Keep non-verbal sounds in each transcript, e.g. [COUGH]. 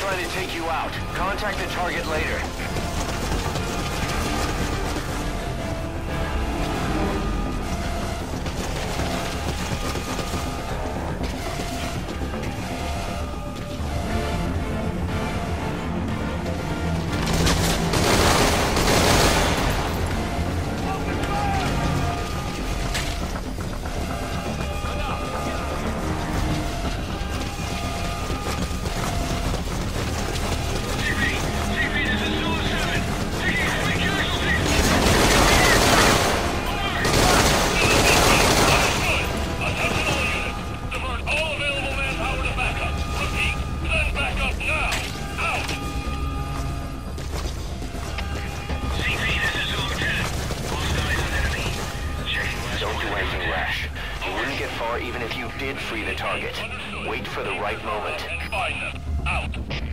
trying to take you out. Contact the target later. Did free the target. Wait for the right moment. Find them. Out.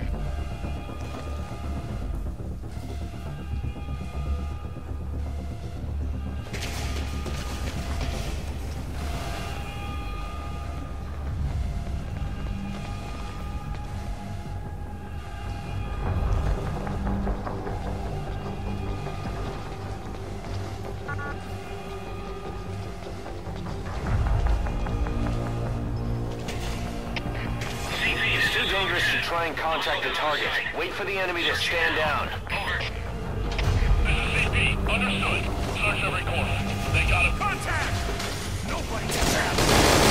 Try and contact the target. Wait for the enemy to stand down. Over. This is CP. Understood. Search every corner. They got him. Contact! Nobody gets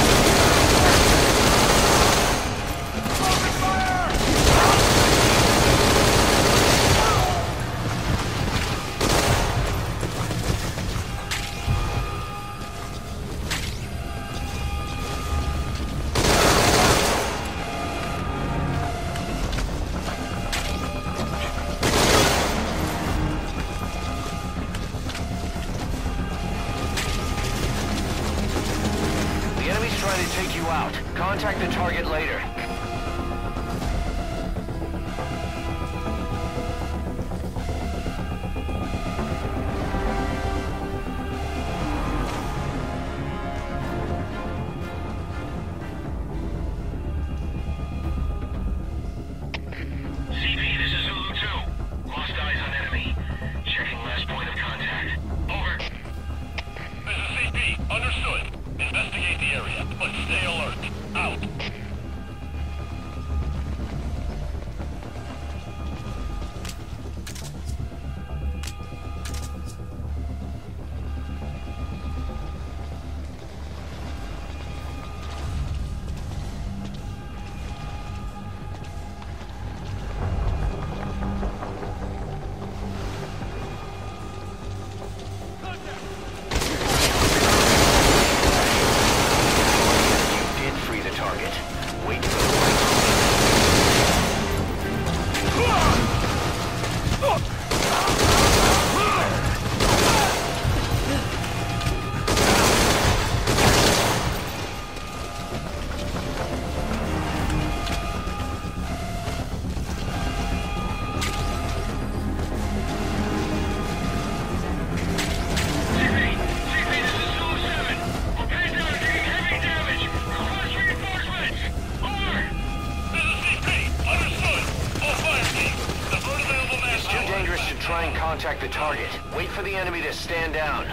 stand down.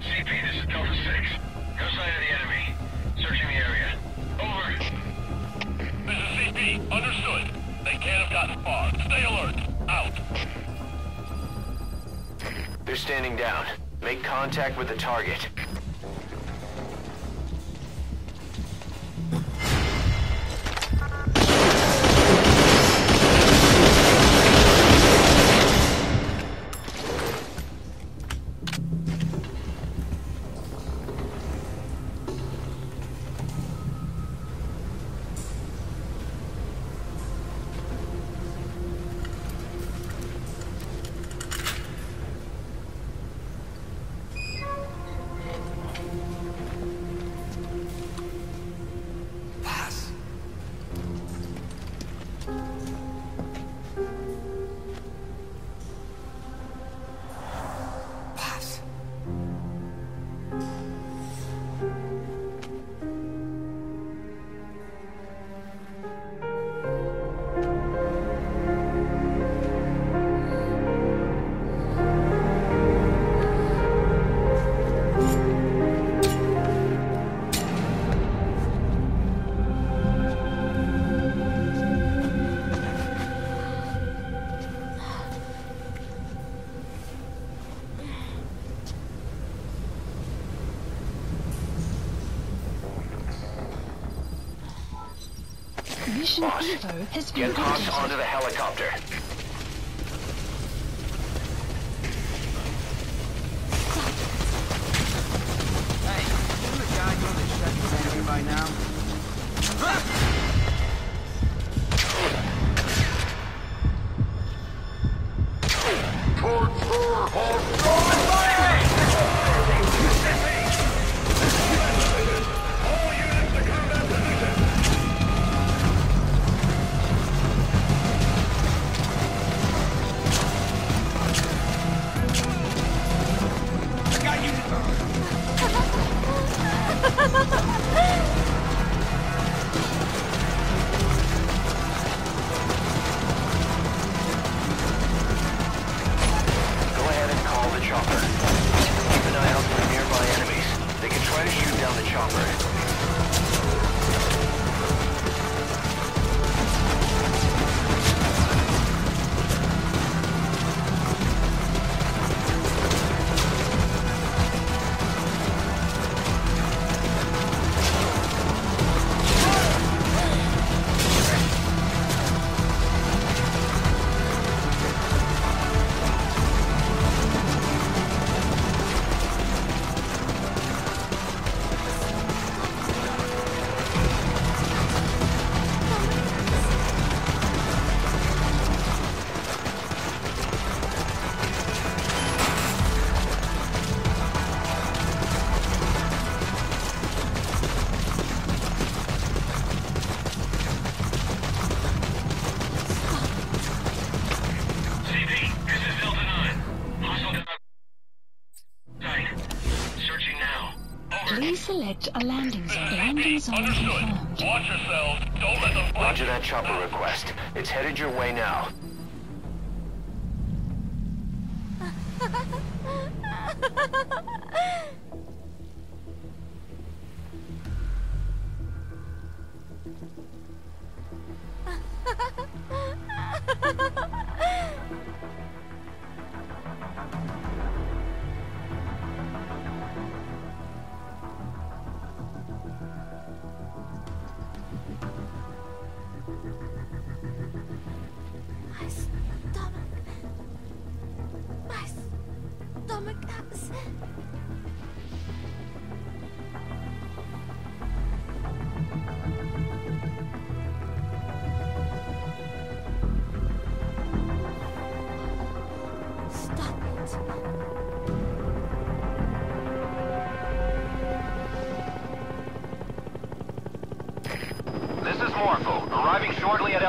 CP, this is Delta 6. No sign of the enemy. Searching the area. Over. This is CP. Understood. They can't have gotten far. Stay alert. Out. They're standing down. Make contact with the target. Mission Boss, Evo has been Get Haas onto the helicopter. Select a landing zone. Landing zone Understood. confirmed. Watch yourselves. Don't let them flash. Roger that chopper request. It's headed your way now. [LAUGHS] This is Morpho, arriving shortly at